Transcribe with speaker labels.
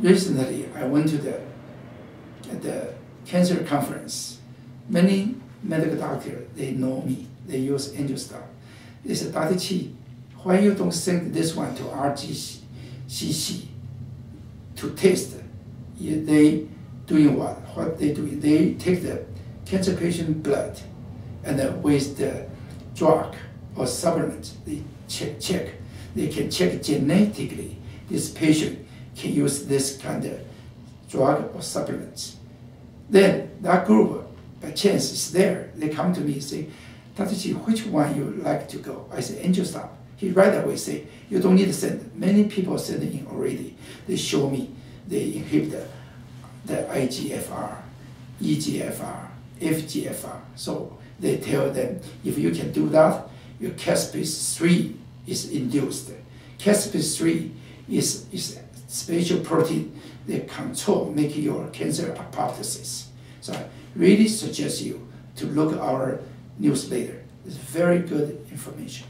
Speaker 1: recently I went to the at the cancer conference. Many medical doctors they know me. They use Angiostop. They said, Dr. Chi, why you don't send this one to RGCC to test? They doing what? What they do? They take the cancer patient blood and then with the drug or supplement, they check, check. They can check genetically this patient can use this kind of drug or supplements. Then that group, by chance, is there. They come to me and say, Dr. Which one you like to go? I say, Angiostop. He right away say, you don't need to send. Many people send in already. They show me they inhibit the, the IGFR, EGFR, FGFR. So they tell them, if you can do that, your caspase-3 is induced. Caspase-3 is, is special protein that control, make your cancer apoptosis. So I really suggest you to look at our newsletter. It's very good information.